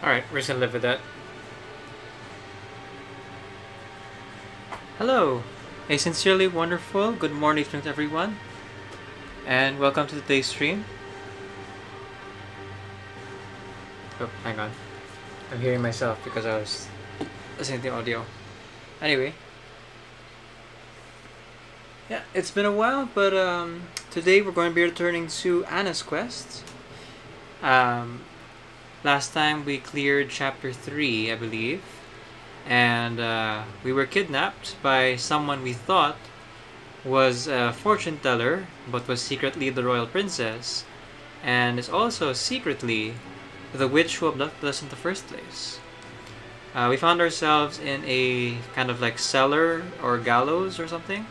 Alright, we're just gonna live with that. Hello! A sincerely wonderful good morning to everyone. And welcome to today's stream. Oh, hang on. I'm hearing myself because I was listening to the audio. Anyway. Yeah, it's been a while, but um, today we're going to be returning to Anna's Quest. Um, last time we cleared chapter 3, I believe. And uh, we were kidnapped by someone we thought was a fortune teller, but was secretly the royal princess, and is also secretly the witch who abducted us in the first place. Uh, we found ourselves in a kind of like cellar or gallows or something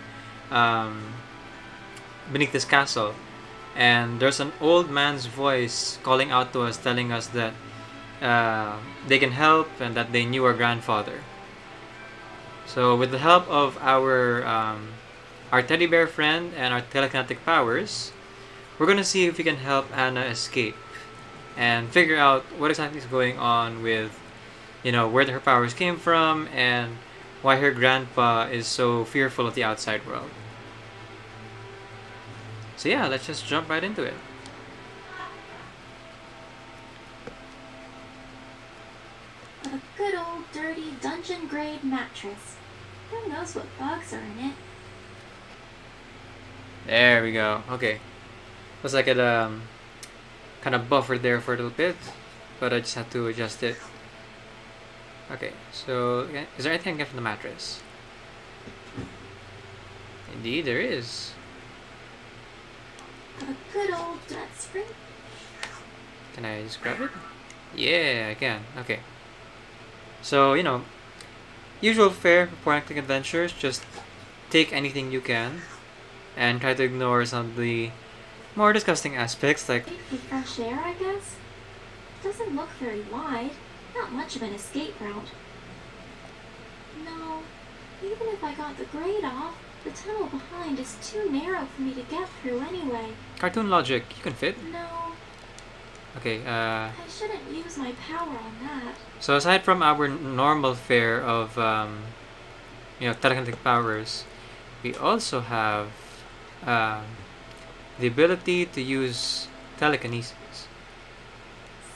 um, beneath this castle. And there's an old man's voice calling out to us, telling us that uh, they can help and that they knew our grandfather. So, with the help of our um, our teddy bear friend and our telekinetic powers, we're gonna see if we can help Anna escape and figure out what exactly is going on with, you know, where her powers came from and why her grandpa is so fearful of the outside world. So yeah, let's just jump right into it. A good old dirty dungeon grade mattress. Who knows what bugs are in it? There we go. Okay. Looks like it um kind of buffered there for a little bit, but I just had to adjust it. Okay, so is there anything I can get from the mattress? Indeed, there is. A good old nut spring. Can I just grab it? Yeah, I can. Okay. So, you know, usual fare for Arctic Adventures, just take anything you can and try to ignore some of the more disgusting aspects like The fresh air, I guess? Doesn't look very wide. Not much of an escape route. No, even if I got the grade off, the tunnel behind is too narrow for me to get through anyway. cartoon logic, you can fit. No, Okay, uh, I shouldn't use my power on that. so aside from our normal fare of, um, you know, telekinetic powers, we also have um, the ability to use telekinesis.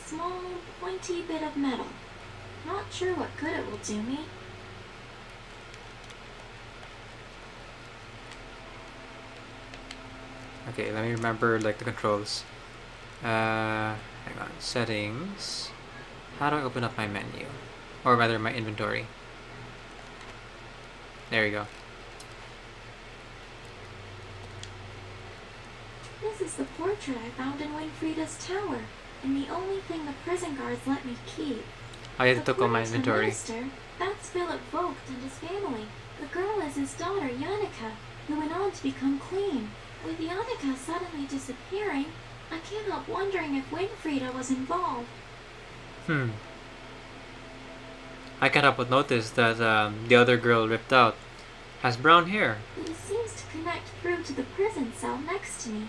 Small, pointy bit of metal. Not sure what good it will do me. Okay, let me remember like the controls. Uh, hang on, settings. How do I open up my menu? Or rather, my inventory. There you go. This is the portrait I found in Winfrieda's tower, and the only thing the prison guards let me keep. I had to took all my boy is the inventory. minister. That's Philip Vogt and his family. The girl is his daughter, Yannicka, who went on to become queen. With Yannicka suddenly disappearing, I can't help wondering if Winfrieda was involved. Hmm. I can't help but notice that um, the other girl ripped out has brown hair. He seems to connect through to the prison cell next to me.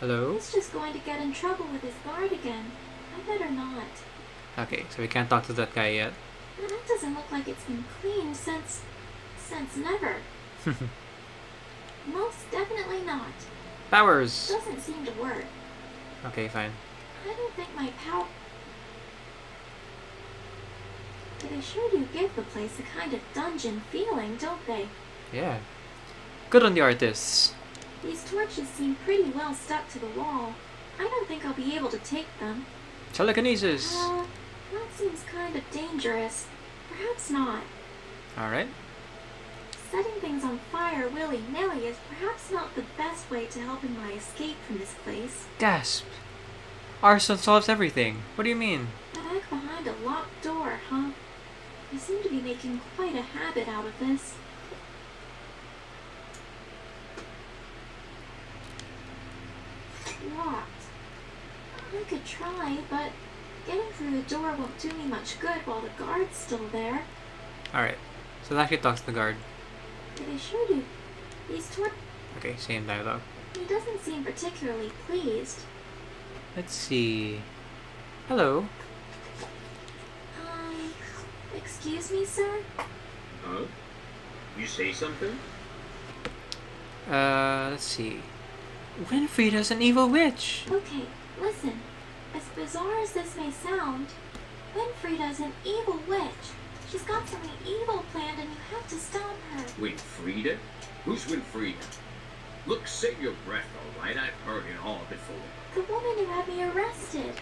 Hello? He's just going to get in trouble with his guard again. I better not. Okay, so we can't talk to that guy yet. That doesn't look like it's been cleaned since. since never. Most definitely not. Powers! Doesn't seem to work. Okay, fine. I don't think my power. But they sure do give the place a kind of dungeon feeling, don't they? Yeah. Good on the artists. These torches seem pretty well stuck to the wall. I don't think I'll be able to take them. Telekinesis! Uh, that seems kind of dangerous. Perhaps not. Alright. Setting things on fire willy nilly is perhaps not the best way to help in my escape from this place. Gasp! Arson solves everything. What do you mean? Back behind a locked door, huh? I seem to be making quite a habit out of this. Locked. I could try, but getting through the door won't do me much good while the guard's still there. Alright. So that actually talks to the guard. They sure do. He's toward. Okay, same dialogue. He doesn't seem particularly pleased. Let's see. Hello. Um, excuse me, sir? Huh? You say something? Uh, let's see. Winfrieda's an evil witch. Okay, listen. As bizarre as this may sound, Winfrieda's an evil witch. She's got something evil planned and you have to stop her. Winfrieda? Who's Winfrieda? Look, save your breath, alright? I've heard it all before. The woman who had me arrested.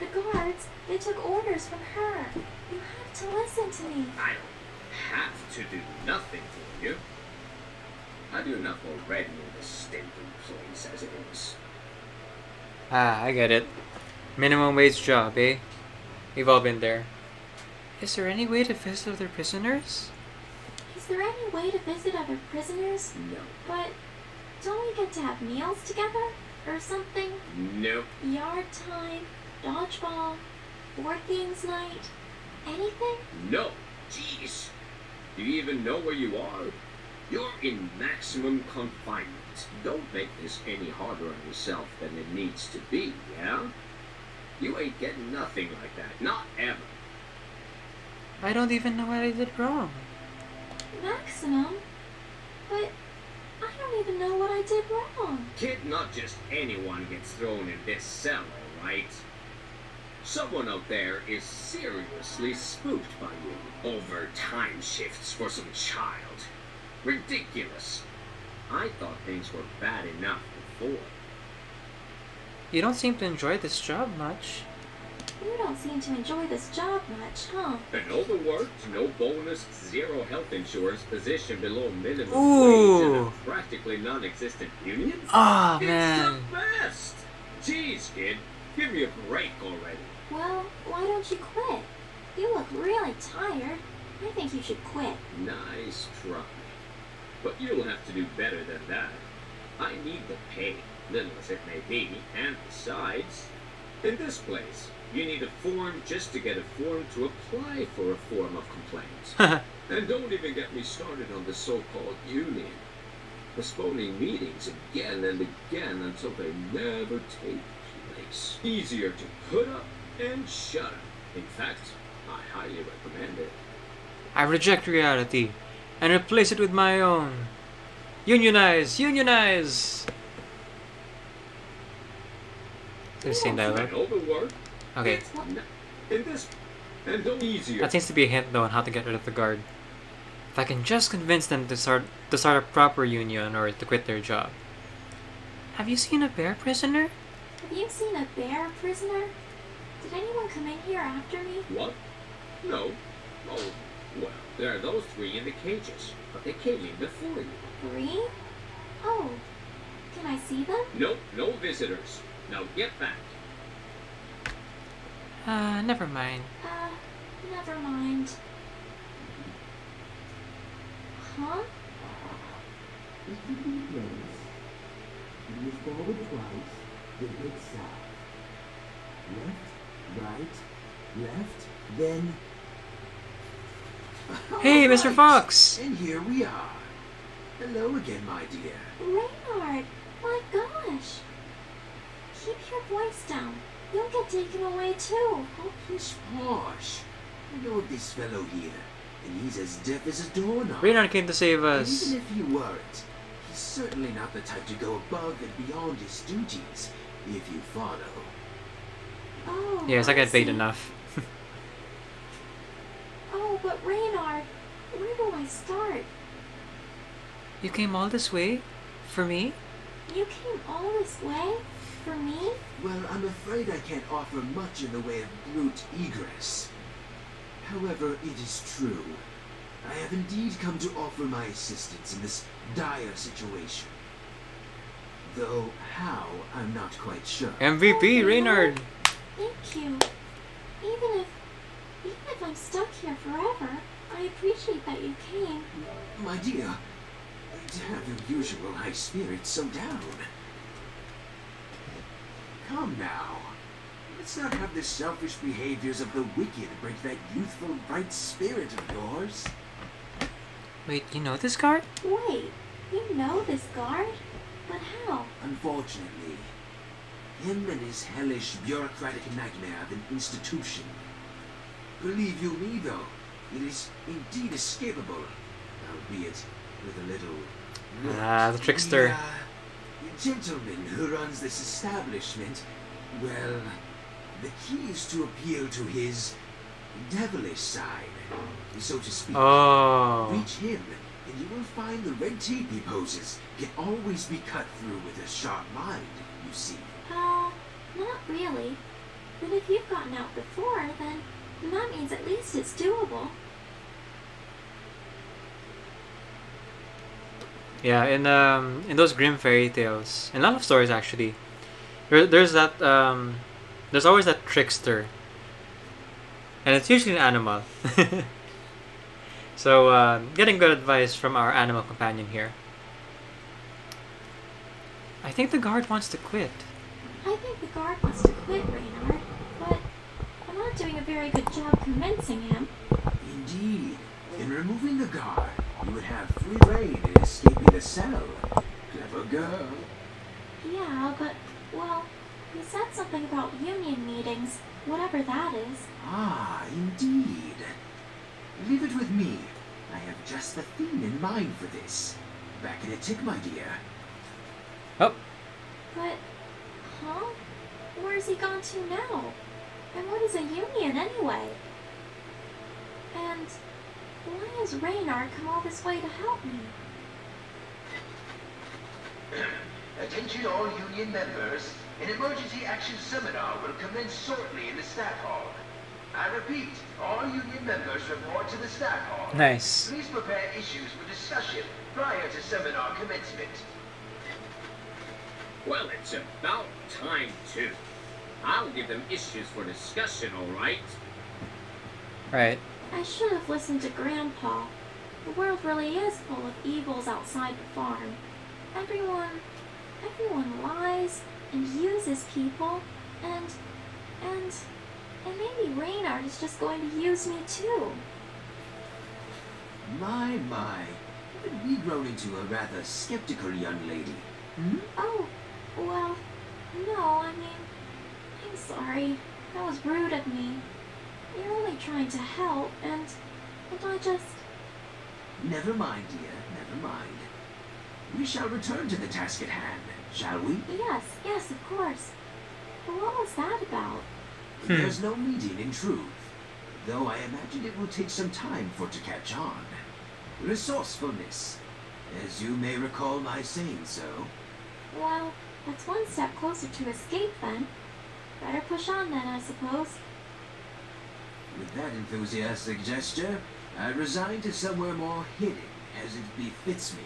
The guards, they took orders from her. You have to listen to me. I don't have to do nothing for you. I do enough already in this stinking place as it is. Ah, I get it. Minimum wage job, eh? We've all been there. Is there any way to visit other prisoners? Is there any way to visit other prisoners? No. But don't we get to have meals together? Or something? Nope. Yard time, dodgeball, board games night, anything? No. Jeez. Do you even know where you are? You're in maximum confinement. Don't make this any harder on yourself than it needs to be, yeah? You ain't getting nothing like that. Not ever. I don't even know what I did wrong. Maximum? But I don't even know what I did wrong. Kid, not just anyone gets thrown in this cell, alright? Someone out there is seriously spooked by you over time shifts for some child. Ridiculous. I thought things were bad enough before. You don't seem to enjoy this job much. You don't seem to enjoy this job much, huh? An overworked, no bonus, zero health insurance position below minimum wage and a practically non-existent union? Ah, it's man. the best! Jeez, kid, give me a break already. Well, why don't you quit? You look really tired. I think you should quit. Nice try. But you'll have to do better than that. I need the pay, little as it may be, and besides, in this place, you need a form just to get a form to apply for a form of complaint. and don't even get me started on the so-called union. Postponing meetings again and again until they never take place. Easier to put up and shut up. In fact, I highly recommend it. I reject reality and replace it with my own. Unionize! Unionize! The same dialogue. And overwork. Okay. In this and easier. That seems to be a hint though on how to get rid of the guard. If I can just convince them to start to start a proper union or to quit their job. Have you seen a bear prisoner? Have you seen a bear prisoner? Did anyone come in here after me? What? No. Oh, well, there are those three in the cages, but they came in before you. Three? Oh, can I see them? Nope, no visitors. Now get back. Ah, never mind. Uh, never mind. Huh? Move forward twice, then hit south. Left, right, left, then. Hey, Mr. Fox! And here we are. Hello again, my dear. Reynard! My gosh! Keep your voice down. You'll get taken away too. Oh, he's posh. I know this fellow here, and he's as deaf as a doorknob. Reynard came to save And us. even if he weren't, he's certainly not the type to go above and beyond his duties, if you follow. Oh. Yes, I got paid see. enough. Oh, but Reynard, where do I start? You came all this way? For me? You came all this way? For me? Well, I'm afraid I can't offer much in the way of brute egress. However, it is true. I have indeed come to offer my assistance in this dire situation. Though how, I'm not quite sure. MVP, oh, Reynard! Thank you. Even if, even if I'm stuck here forever, I appreciate that you came. My dear, to have your usual high spirits so down. Come now. Let's not have the selfish behaviors of the wicked break that youthful bright spirit of yours. Wait, you know this guard? Wait, you know this guard? But how? Unfortunately, Him and his hellish bureaucratic nightmare of an institution. Believe you me, though, it is indeed escapable, albeit with a little... Ah, the trickster. The, uh, gentleman who runs this establishment, well, the key is to appeal to his devilish side, so to speak. Oh. Reach him, and you will find the red tape he poses can always be cut through with a sharp mind, you see. Uh, not really. But if you've gotten out before, then that means at least it's doable. Yeah, in um in those Grimm fairy tales, in a lot of stories actually, there, there's that um there's always that trickster, and it's usually an animal. so uh, getting good advice from our animal companion here. I think the guard wants to quit. I think the guard wants to quit, Reynard, but I'm not doing a very good job convincing him. Indeed, in removing the guard, you would have free reign in escaping the cell. Clever girl. Yeah, but, well, he said something about union meetings, whatever that is. Ah, indeed. Leave it with me. I have just the theme in mind for this. Back in a tick, my dear. Oh, But, huh? Where's he gone to now? And what is a union anyway? And why has Reynard come all this way to help me? Attention all union members. An emergency action seminar will commence shortly in the staff hall. I repeat, all union members report to the staff hall. nice. Please prepare issues for discussion prior to seminar commencement. Well, it's about time, too. I'll give them issues for discussion, all right? Right. I should have listened to Grandpa. The world really is full of evils outside the farm. Everyone, everyone lies and uses people, and, and, and maybe Reynard is just going to use me too. My, my. Haven't we grown into a rather skeptical young lady? Hmm? Oh, well, no, I mean, I'm sorry. That was rude of me. You're only trying to help, and, and I just, Never mind, dear, never mind. We shall return to the task at hand, shall we? yes, yes, of course. But what was that about? Hmm. There's no meeting in truth, though I imagine it will take some time for it to catch on. Resourcefulness, as you may recall my saying so. Well, that's one step closer to escape then. Better push on then, I suppose. With that enthusiastic gesture, I resign to somewhere more hidden, as it befits me.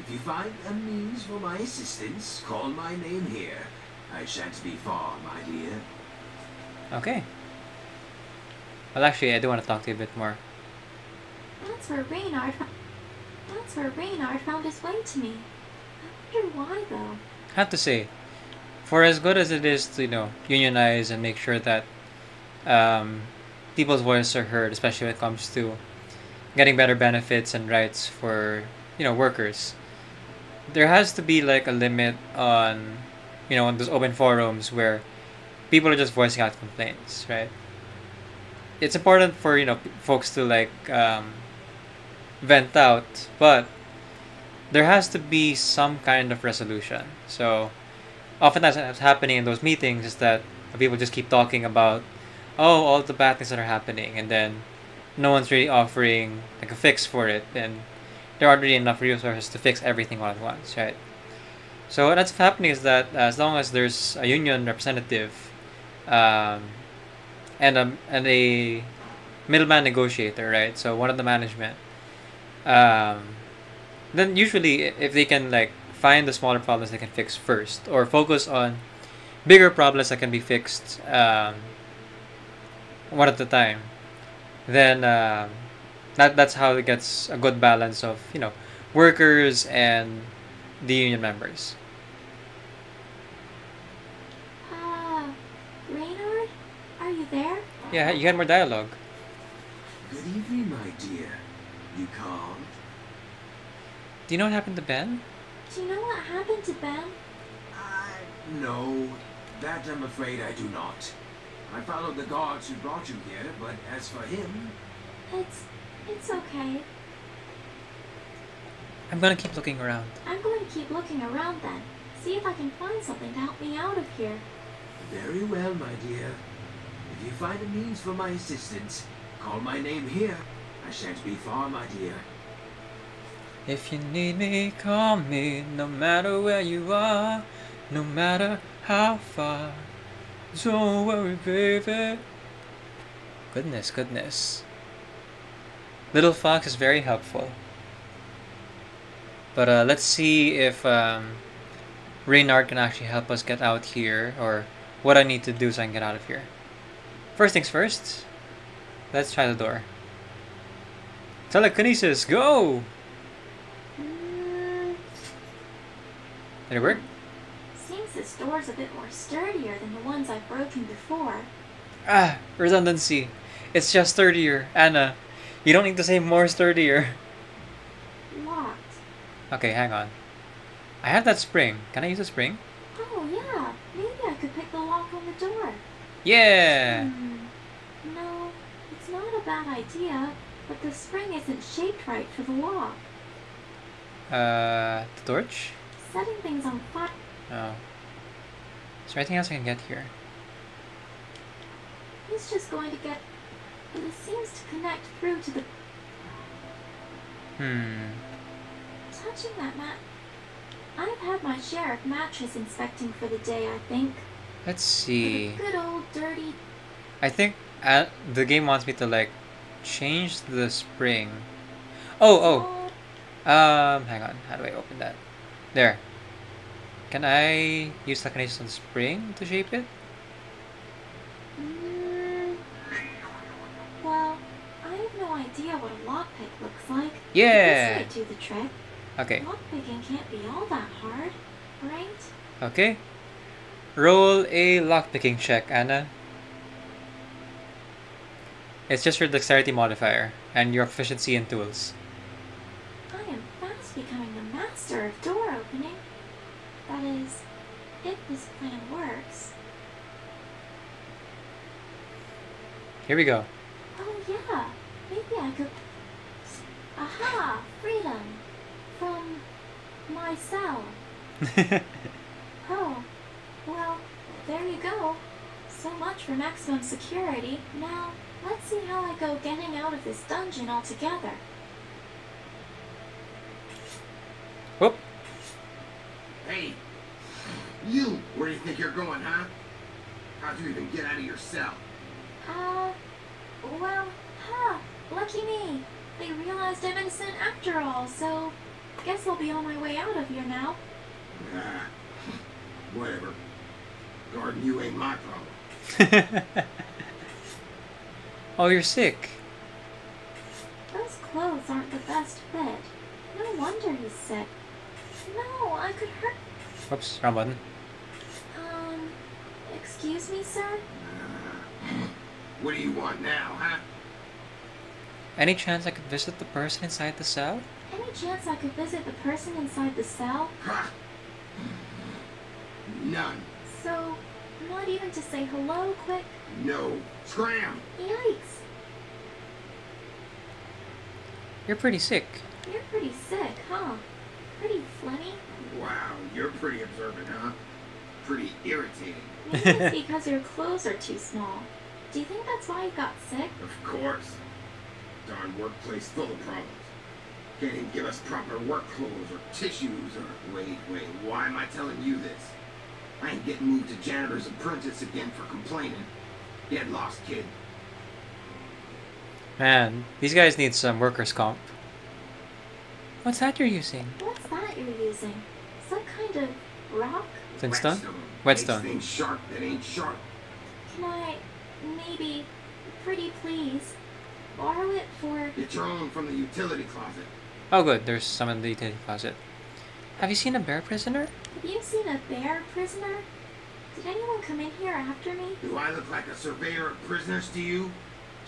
If you find a means for my assistance, call my name here. I shan't be far, my dear. Okay. Well, actually, I do want to talk to you a bit more. That's where Reynard. That's where Reynard found his way to me. I wonder why though. I have to say, for as good as it is to you know unionize and make sure that um, people's voices are heard, especially when it comes to getting better benefits and rights for you know workers, there has to be like a limit on you know on those open forums where people are just voicing out complaints, right? It's important for you know folks to like um, vent out, but there has to be some kind of resolution. So, oftentimes what's happening in those meetings is that people just keep talking about, oh, all the bad things that are happening, and then no one's really offering like a fix for it, and there aren't really enough resources to fix everything all at once, right? So up happening is that as long as there's a union representative, um, and a and a middleman negotiator, right? So one of the management, um, then usually if they can like find the smaller problems they can fix first or focus on bigger problems that can be fixed um, one at a time then um that that's how it gets a good balance of you know workers and the union members Ah, Reynard? Are you there? yeah you had more dialogue Good evening, my dear. You called? do you know what happened to ben Do you know what happened to Ben? I... No. That I'm afraid I do not. I followed the guards who brought you here, but as for him, It's. it's okay. I'm gonna keep looking around. I'm going to keep looking around then. See if I can find something to help me out of here. very well, my dear. If you find a means for my assistance, call my name here. I shan't be far, my dear. If you need me, call me, no matter where you are, no matter how far. Don't worry, baby. Goodness, goodness. Little Fox is very helpful. But uh, let's see if um, Reynard can actually help us get out here, or what I need to do so I can get out of here. First things first, let's try the door. Telekinesis, go! Mm, Did it work? Seems this door's a bit more sturdier than the ones I've broken before. Ah, redundancy. It's just sturdier. Anna, you don't need to say more sturdier. Locked. Okay, hang on. I have that spring. Can I use the spring? Oh, yeah. Maybe I could pick the lock on the door. Yeah! Hmm. No, it's not a bad idea, but the spring isn't shaped right for the lock. Uh, the torch? Setting things on fire. Oh. Is there anything else I can get here? He's just going to get. But it seems to connect through to the. Hmm. Touching that mat. I've had my share of mattress inspecting for the day, I think. Let's see. good old dirty. I think uh, the game wants me to like change the spring. Oh, oh. Um, hang on. How do I open that? There. Can I use telekinesis on spring to shape it? Mm, well, I have no idea what a lockpick looks like. Yeah. This might do the trick. Okay. Lockpicking can't be all that hard, right? Okay. Roll a lockpicking check, Anna. It's just your dexterity modifier and your proficiency in tools. I am fast becoming the master of door opening. That is, if this plan works. Here we go. Oh yeah, maybe I could. Aha! Freedom! From myself. Oh, well, there you go. So much for maximum security. Now, let's see how I go getting out of this dungeon altogether. Whoop. Hey, you, where do you think you're going, huh? How'd you even get out of your cell? Uh, well, huh, lucky me. They realized I'm innocent after all, so guess I'll be on my way out of here now. Ah, whatever. Guarding you ain't my problem. oh, you're sick. Those clothes aren't the best fit. No wonder he's sick. No, I could hurt. Oops, wrong button. Excuse me, sir? What do you want now, huh? Any chance I could visit the person inside the cell? Any chance I could visit the person inside the cell? Ha! None. So, not even to say hello quick? No. Scram! Yikes! You're pretty sick. You're pretty sick, huh? Pretty funny. Wow, you're pretty observant, huh? Pretty irritating. Maybe it's because your clothes are too small. Do you think that's why you got sick? Of course. Darn workplace full of problems. Can't even give us proper work clothes or tissues or... Wait, wait, why am I telling you this? I ain't getting moved to janitor's apprentice again for complaining. Get lost, kid. Man, these guys need some workers' comp. What's that you're using? What's that you're using? Some kind of rock? Flintstone? Whetstone. Whetstone. Makes sharp that ain't sharp. Can I, maybe, pretty please, borrow it for... Get your own from the utility closet. Oh, good. There's some in the utility closet. Have you seen a bear prisoner? Have you seen a bear prisoner? Did anyone come in here after me? Do I look like a surveyor of prisoners to you?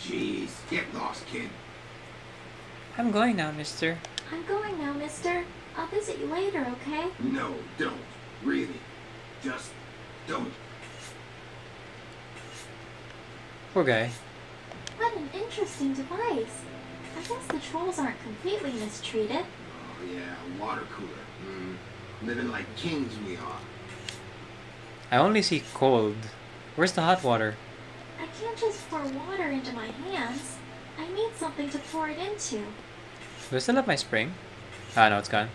Jeez, get lost, kid. I'm going now, mister. I'm going now, mister. I'll visit you later, okay? No, don't. Really. Just don't. Poor guy. What an interesting device. I guess the trolls aren't completely mistreated. Oh yeah, water cooler. Mm. Living like kings we are. I only see cold. Where's the hot water? I can't just pour water into my hands. I need something to pour it into. Do I still have my spring? Ah, no, it's gone.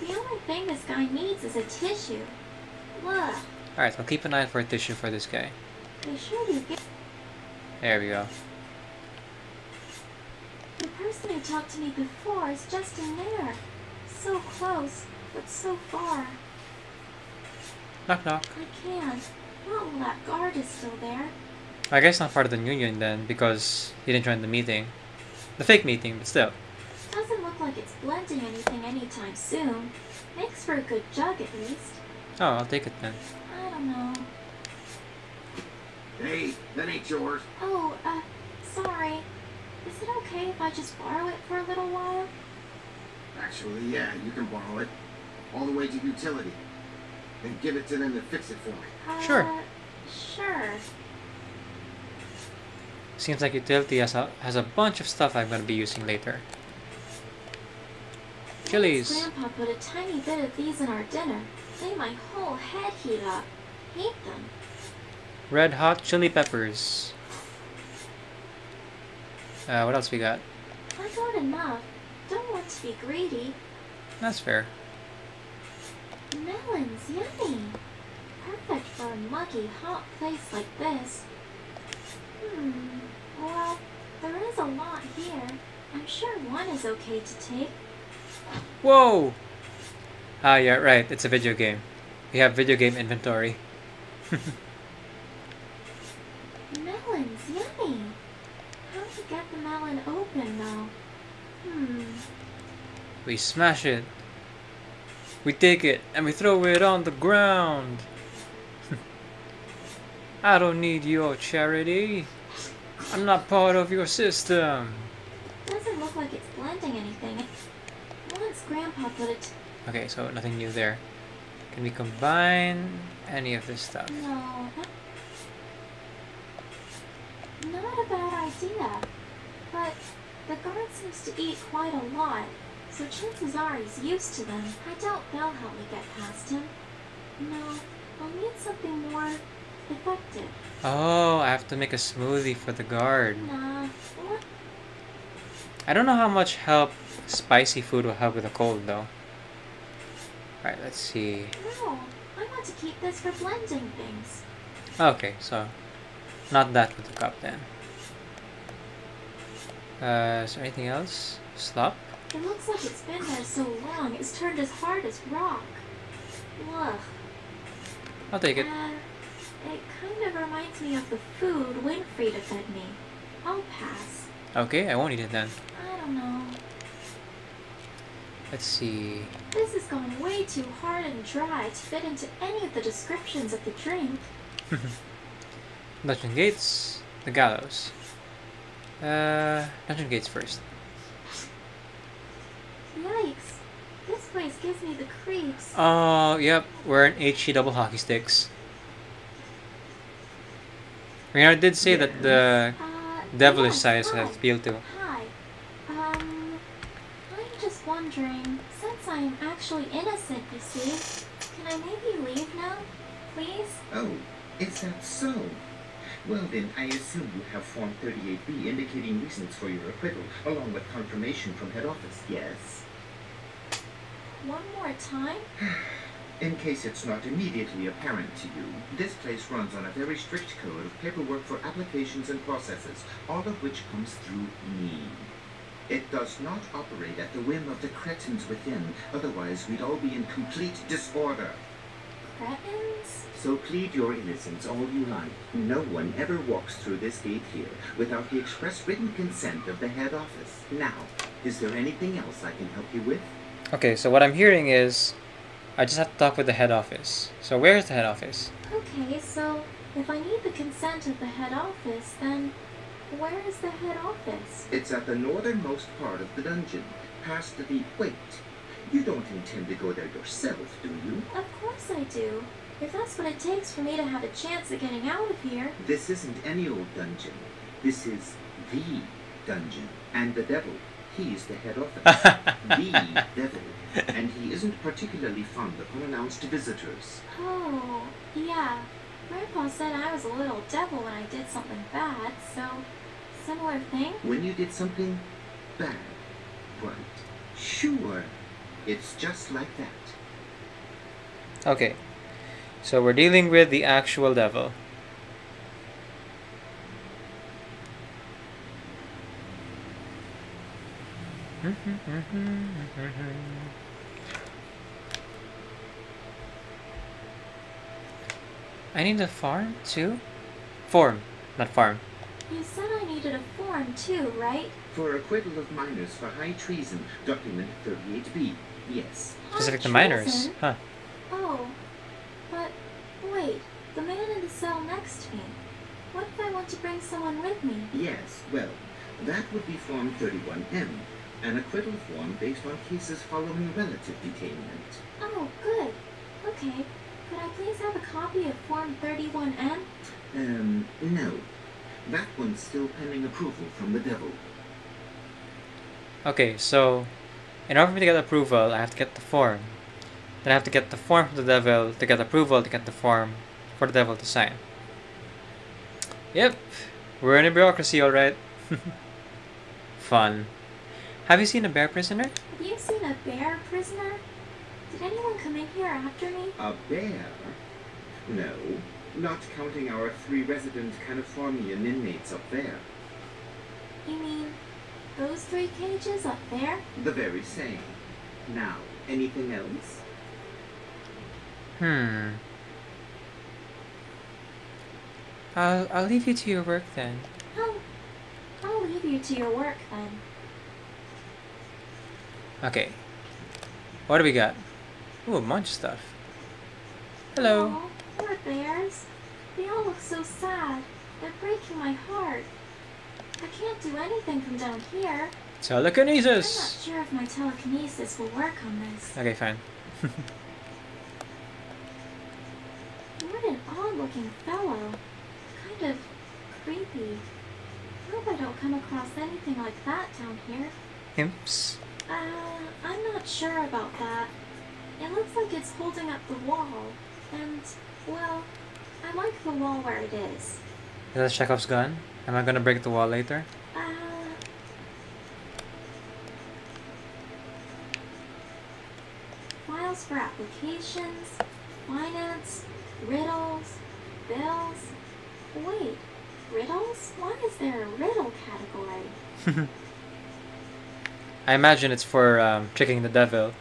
The only thing this guy needs is a tissue. Look, Alright, I'll keep an eye for a tissue for this guy. they sure do get There we go. The person who talked to me before is just in there. So close, but so far. Knock knock. I can't. Not while that guard is still there. I guess not part of the union then, because he didn't join the meeting. The fake meeting, but still. Doesn't look like it's blending anything anytime soon. Makes for a good jug at least. Oh, I'll take it then. I don't know. Hey, that ain't yours. Oh, uh, sorry. Is it okay if I just borrow it for a little while? Actually, yeah, you can borrow it. All the way to utility. Then give it to them to fix it for me. Uh, Sure. Sure. Seems like utility has a has a bunch of stuff I'm gonna be using later. Chilies. Grandpa put a tiny bit of these in our dinner. Made my whole head heat up. Hate them. Red hot chili peppers. Uh, what else we got? I got enough. Don't want to be greedy. That's fair. Melons, yummy. Perfect for a muggy, hot place like this. Hmm. Well, there is a lot here. I'm sure one is okay to take. Whoa! Ah, yeah, right. It's a video game. We have video game inventory. Melons, yummy. How to get the melon open, though? Hmm. We smash it. We take it and we throw it on the ground. I don't need your charity. I'm not part of your system. Doesn't look like it's blending anything. Grandpa put it. Okay, so nothing new there. Can we combine any of this stuff? No. Not a bad idea. But the guard seems to eat quite a lot, so chances are he's used to them. I doubt they'll help me get past him. No, I'll need something more effective. Oh, I have to make a smoothie for the guard. Nah. I don't know how much help spicy food will help with a cold though. Alright, let's see. No. I want to keep this for blending things. Okay, so not that with the cup then. Uh, is there anything else? Slop? It looks like it's been there so long, it's turned as hard as rock. Ugh. I'll take it. Uh, it kind of reminds me of the food Winfrieda fed me. I'll pass. Okay, I won't eat it then. I don't know. Let's see. This is going way too hard and dry to fit into any of the descriptions of the drink. Dungeon gates, the gallows. Uh, dungeon gates first. Yikes. This place gives me the creeps. Oh, yep, we're in HE double hockey sticks. Reynard did say that the Devilish yes, sides hi. have appeal to. Hi. Um, I'm just wondering, since I am actually innocent, you see, can I maybe leave now? Please? Oh, is that so? Well then, I assume you have Form 38B indicating reasons for your acquittal, along with confirmation from head office, yes? One more time? In case it's not immediately apparent to you, this place runs on a very strict code of paperwork for applications and processes, all of which comes through me. It does not operate at the whim of the cretins within, otherwise we'd all be in complete disorder. Cretins? So plead your innocence all you like. No one ever walks through this gate here without the express written consent of the head office. Now, is there anything else I can help you with? Okay, so what I'm hearing is I just have to talk with the head office. So where's the head office? Okay, so if I need the consent of the head office, then where is the head office? It's at the northernmost part of the dungeon, past the... Wait, you don't intend to go there yourself, do you? Of course I do. If that's what it takes for me to have a chance at getting out of here, This isn't any old dungeon. This is the dungeon. And the devil, he's the head office. the devil. And he isn't particularly fond of unannounced visitors. oh, yeah. Grandpa said I was a little devil when I did something bad, so similar thing? When you did something bad, right? Sure. It's just like that. Okay. So we're dealing with the actual devil. I need a farm too? Form, not farm. You said I needed a form too, right? For acquittal of minors for high treason, document 38B. Yes. Specific to minors. Huh. Oh, but wait, the man in the cell next to me. What if I want to bring someone with me? Yes, well, that would be Form 31M, an acquittal form based on cases following relative detainment. Oh, good. Okay, could I please have a copy of Form 31N? Um, no. That one's still pending approval from the devil. Okay, so in order for me to get approval, I have to get the form. Then I have to get the form from the devil to get approval to get the form for the devil to sign. Yep, we're in a bureaucracy, alright. Fun. Have you seen a bear prisoner? Have you seen a bear prisoner? Did anyone come in here after me? A bear? No, not counting our three resident Californian inmates up there. You mean those three cages up there? The very same. Now, anything else? Hmm. I'll, I'll leave you to your work then. I'll, I'll leave you to your work then. Okay. What do we got? Ooh, a bunch of stuff. Hello. Aw, poor bears. They all look so sad. They're breaking my heart. I can't do anything from down here. I'm Telekinesis! not sure if my telekinesis will work on this. Okay, fine. What an odd-looking fellow. Kind of creepy. I hope I don't come across anything like that down here. Imps. Uh, I'm not sure about that. It looks like it's holding up the wall. And, well, I like the wall where it is. Is that Chekhov's gun? Am I gonna break the wall later? Uh, files for applications, finance, riddles, bills. Wait, riddles? Why is there a riddle category? I imagine it's for um, tricking the devil.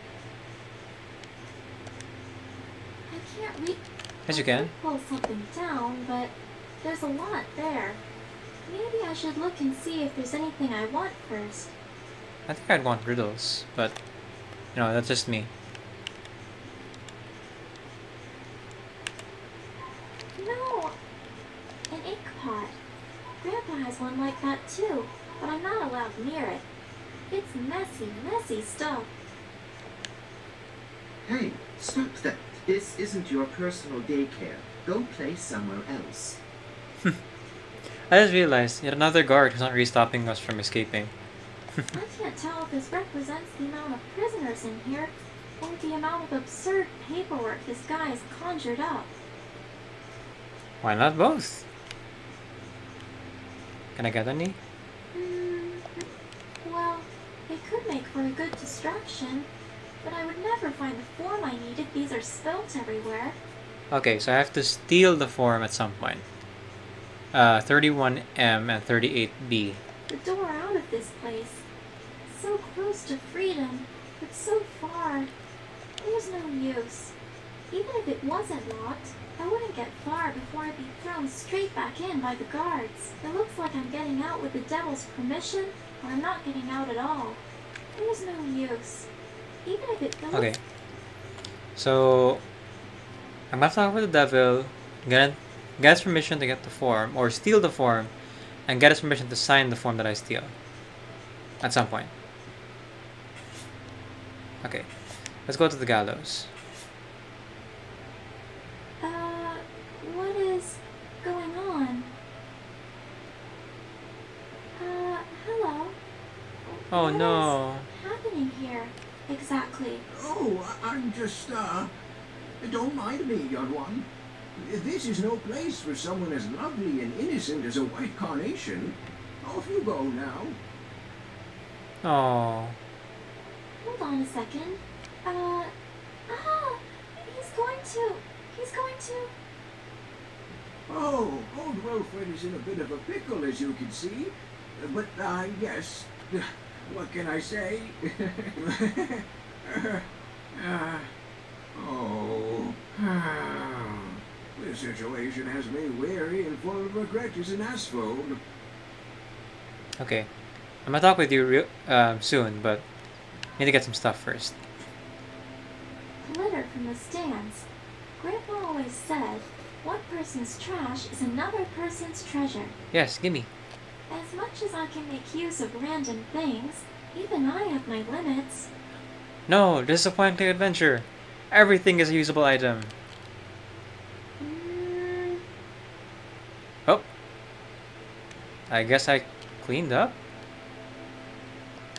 I can't read. Yes, you can. pull something down, but there's a lot there. Maybe I should look and see if there's anything I want first. I think I'd want riddles, but you know, that's just me. No! An ink pot. Grandpa has one like that too, but I'm not allowed near it. It's messy, messy stuff. Hey, stop that. This isn't your personal daycare. Go play somewhere else. I just realized yet another guard who's not really stopping us from escaping. I can't tell if this represents the amount of prisoners in here, or the amount of absurd paperwork this guy has conjured up. Why not both? Can I get any? Hmm. Well, it could make for a good distraction, but I would never find the form I need if these are spilt everywhere. Okay, so I have to steal the form at some point. Uh, 31M and 38B. The door out of this place. So close to freedom, but so far. There's no use. Even if it wasn't locked, I wouldn't get far before I'd be thrown straight back in by the guards. It looks like I'm getting out with the devil's permission, or I'm not getting out at all. There's no use. Even if it. Okay. So, I'm gonna talk with the devil, get, get his permission to get the form, or steal the form, and get his permission to sign the form that I steal. At some point. Okay. Let's go to the gallows. Uh, what is going on? Uh, hello. Oh what no. I- just, uh... Don't mind me, young one. This is no place for someone as lovely and innocent as a white carnation. Off you go now. Oh. Hold on a second. Uh, ah, he's going to, he's going to. Oh, old Wilfred is in a bit of a pickle, as you can see. But, uh, yes. What can I say? uh, oh. This situation has me weary and full of regret as an asphodel. Okay. I'm gonna talk with you real, um, soon, but I need to get some stuff first. Litter from the stands. Grandpa always said, one person's trash is another person's treasure. Yes, gimme. As much as I can make use of random things, even I have my limits. No, this is a point and click adventure. Everything is a usable item. Oh. I guess I cleaned up?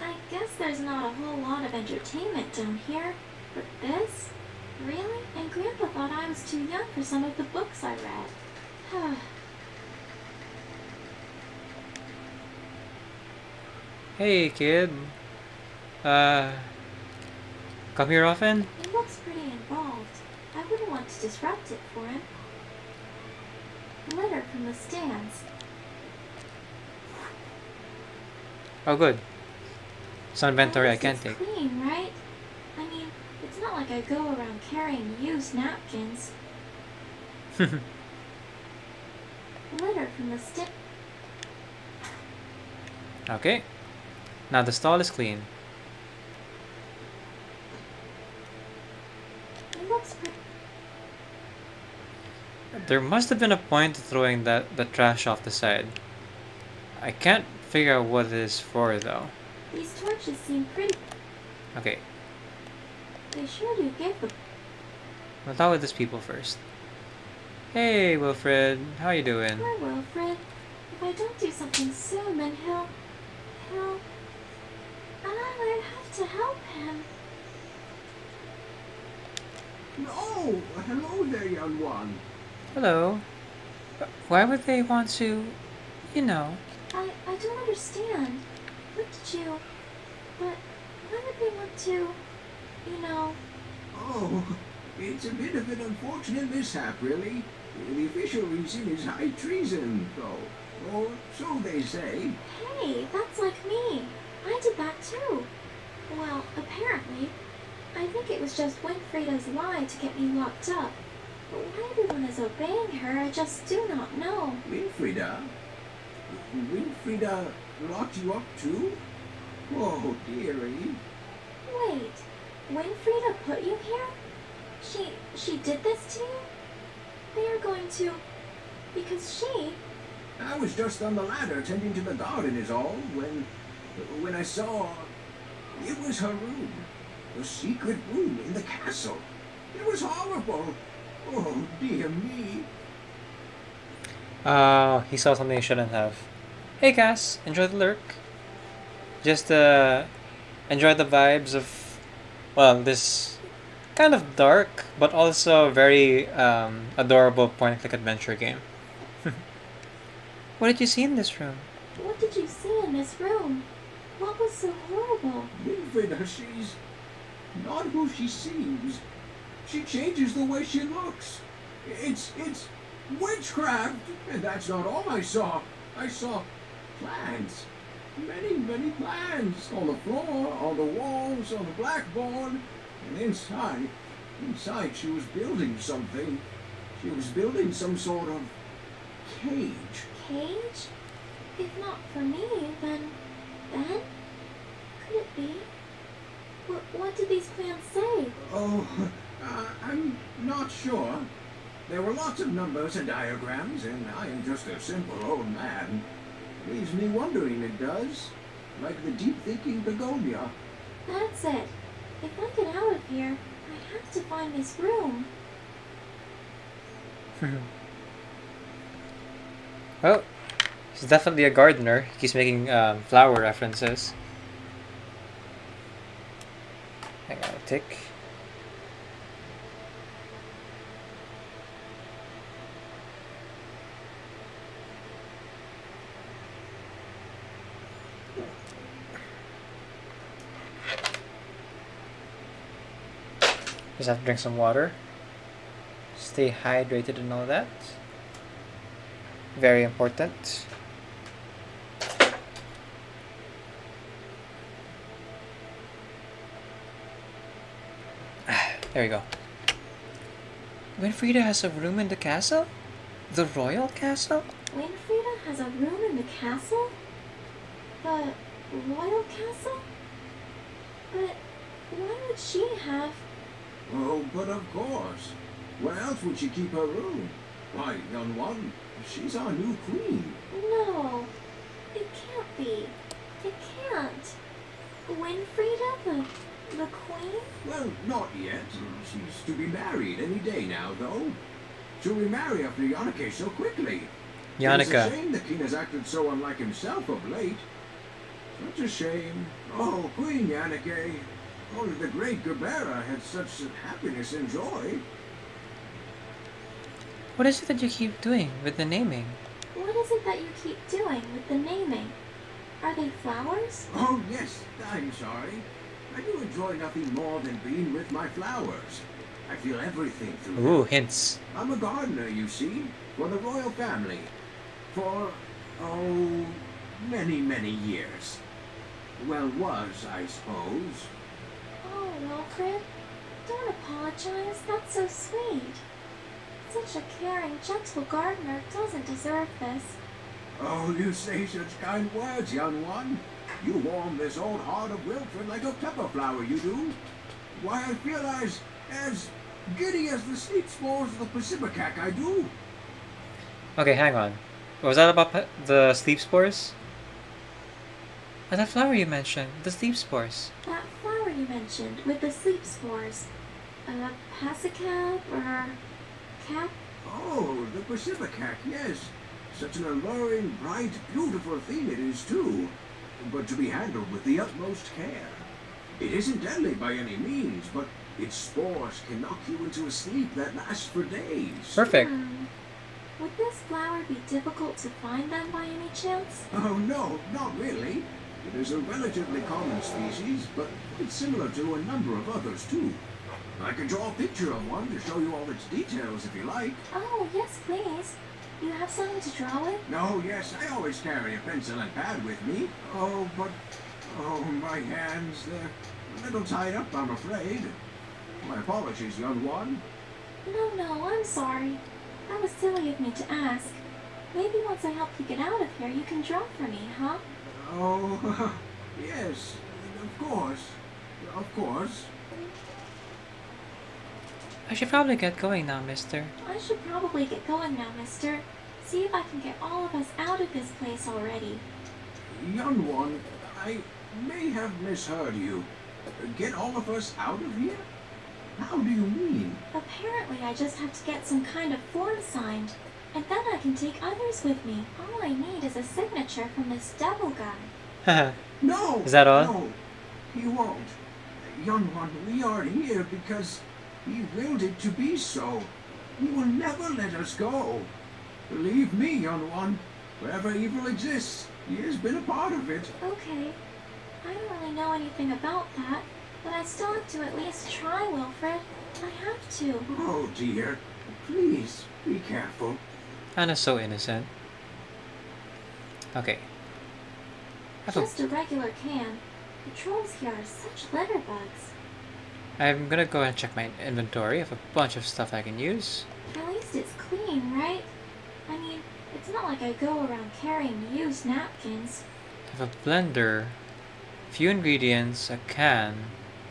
I guess there's not a whole lot of entertainment down here, but this? Really? And Grandpa thought I was too young for some of the books I read. Hey, kid. Uh. Come here often? Looks pretty involved. I wouldn't want to disrupt it for him. Litter from the stands. Oh, good. Some inventory I can is take. clean, right? I mean, it's not like I go around carrying used napkins. Litter from the sta- okay. Now the stall is clean. Looks. There must have been a point to throwing that the trash off the side. I can't figure out what it is for though. These torches seem pretty. Okay, They sure do give the we'll talk with these people first. Hey, Wilfred, how you doing? poor Wilfred. If I don't do something soon, then he'll. he'll. I have to help him. Oh, hello there, young one. Hello. Why would they want to, you know? I, I don't understand. What did you. But why would they want to. you know. Oh, it's a bit of an unfortunate mishap, really. The official reason is high treason, though. Or so they say. Hey, that's like me. I did that too. Well, apparently. I think it was just Winfrieda's lie to get me locked up. But why everyone is obeying her, I just do not know. Winfrieda? Winfrieda locked you up too? Oh, dearie. Wait, Winfrieda put you here? She she did this to you? They are going to because she I was just on the ladder tending to the garden is all when when I saw it was her room. The secret room in the castle. It was horrible. Oh dear me. Oh, he saw something he shouldn't have. Hey, Cass, enjoy the lurk. Just uh, enjoy the vibes of, well, this kind of dark but also very um, adorable point-and-click adventure game. what did you see in this room? what did you see in this room? What was so horrible? Winfrieda, she's not who she seems. She changes the way she looks. It's it's witchcraft. And that's not all I saw. I saw plans. Many, many plans. On the floor, on the walls, on the blackboard. And inside, inside she was building something. She was building some sort of cage. Cage? If not for me, then then could it be? What what did these plans say? Oh, uh, I'm not sure. There were lots of numbers and diagrams, and I am just a simple old man. Leaves me wondering, it does. Like the deep-thinking begonia. That's it. If I get out of here, I have to find this room. well, he's definitely a gardener. He keeps making um, flower references. Hectic. Just have to drink some water. Stay hydrated and all that. Very important. There we go. Winfrieda has a room in the castle? The royal castle? Winfrieda has a room in the castle? The royal castle? But why would she have... Oh, but of course. Where else would she keep her room? Why, young one, she's our new queen. No, it can't be. It can't. Winfrieda, the, the queen? Well, not yet. She's to be married any day now, though. She'll remarry after Yannicke so quickly. It's a shame the king has acted so unlike himself of late. Such a shame. Oh, Queen Yannicke. Only the great Gerbera had such happiness and joy. What is it that you keep doing with the naming? What is it that you keep doing with the naming? Are they flowers? Oh, yes, I'm sorry. I do enjoy nothing more than being with my flowers. I feel everything through them. Ooh, hints. I'm a gardener, you see, for the royal family. For, oh, many, many years. Well, was, I suppose. Oh, Wilfred, don't apologize. That's so sweet. Such a caring, gentle gardener doesn't deserve this. Oh, you say such kind words, young one. You warm this old heart of Wilfred like a pepper flower, you do. Why, I feel as, as giddy as the sleep spores of the Pacificac, I do. Okay, hang on. Was that about the sleep spores? Oh, that flower you mentioned, the sleep spores. That flower you mentioned with the sleep spores. Uh, passicab or cap? Oh, the Pacificac, yes. Such an alluring, bright, beautiful thing it is, too. But to be handled with the utmost care. It isn't deadly by any means, but its spores can knock you into a sleep that lasts for days. Perfect. Hmm. Would this flower be difficult to find then by any chance? Oh, no, not really. It is a relatively common species, but it's similar to a number of others, too. I can draw a picture of one to show you all its details if you like. Oh, yes, please. You have something to draw with? No, yes, I always carry a pencil and pad with me. Oh, but... Oh, my hands, they're a little tied up, I'm afraid. My apologies, young one. No, no, I'm sorry. That was silly of me to ask. Maybe once I help you get out of here, you can draw for me, huh? Oh, yes, of course. Of course. I should probably get going now, mister. I should probably get going now, mister. See if I can get all of us out of this place already. Young one, I may have misheard you. Get all of us out of here? How do you mean? Apparently, I just have to get some kind of form signed, and then I can take others with me. All I need is a signature from this devil guy. No! Is that all? No, he won't. Young one, we are here because he willed it to be so. He will never let us go. Believe me, young one, wherever evil exists, he has been a part of it. Okay. I don't really know anything about that, but I still have to at least try, Wilfred. I have to. Oh dear, please be careful. Anna's so innocent. Okay. I have a- Just a regular can. The trolls here are such letterbugs. I'm gonna go and check my inventory. I have a bunch of stuff I can use. At least it's clean, right? I mean, it's not like I go around carrying used napkins. I have a blender, few ingredients, a can,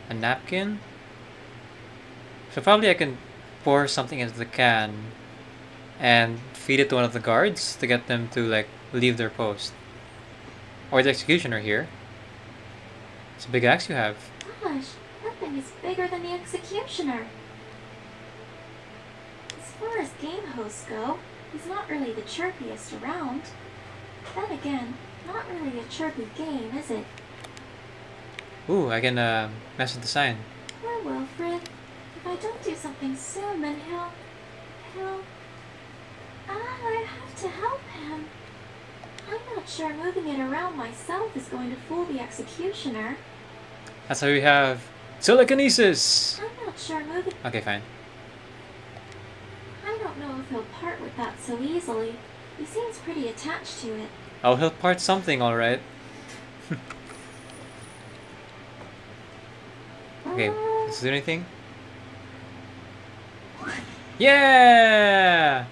a napkin. So probably I can pour something into the can and feed it to one of the guards to get them to like leave their post. Or the executioner here. It's a big axe you have. Gosh, thing is bigger than the executioner. As far as game hosts go, he's not really the chirpiest around. Then again, not really a chirpy game, is it? Ooh, I can uh, mess with the sign. Well, Poor Wilfred. If I don't do something soon, then he'll... he'll... Ah, I have to help him. I'm not sure moving it around myself is going to fool the executioner. That's why we have telekinesis. I'm not sure moving... Okay, fine. I don't know if he'll part with that so easily. He seems pretty attached to it. Oh, he'll part something, all right. okay, Uh, does it do anything? Yeah!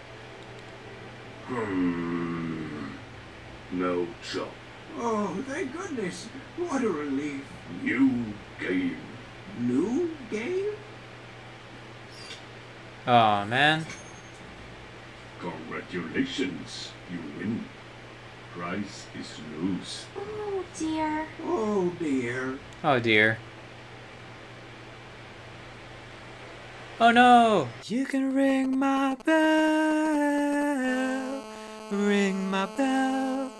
Hmm. No job. Oh, thank goodness. What a relief. New game. New game? Oh man. Congratulations. You win. Prize is loose. Oh dear. Oh dear. Oh dear. Oh no! You can ring my bell, ring my bell,